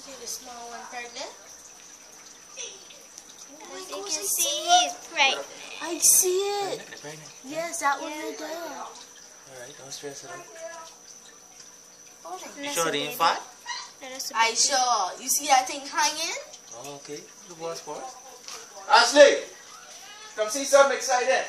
See the small one pregnant? Oh I can see he's pregnant. I see it. Pregnant, pregnant. Yes, that yeah. one right there. Alright, don't stress it out. You That's the infant? I ain't You see that thing hanging? Oh, okay. The boss for. Ashley, come see something exciting.